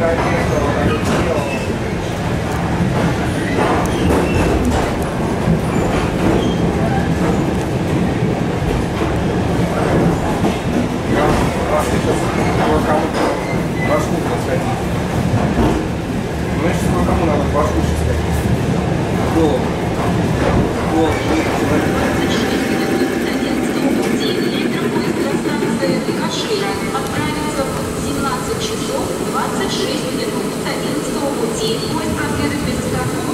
这边儿是电视哦还是机26 минут 11 пути. Поезд проследует без остановки.